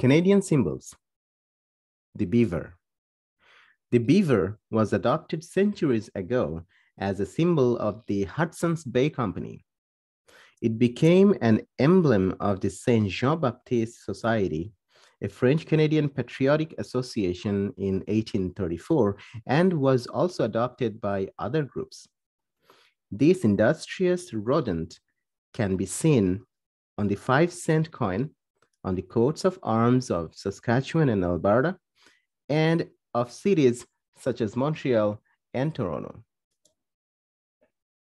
Canadian symbols. The beaver. The beaver was adopted centuries ago as a symbol of the Hudson's Bay Company. It became an emblem of the Saint Jean Baptiste Society, a French Canadian patriotic association in 1834, and was also adopted by other groups. This industrious rodent can be seen on the five cent coin, on the coats of arms of Saskatchewan and Alberta, and of cities such as Montreal and Toronto.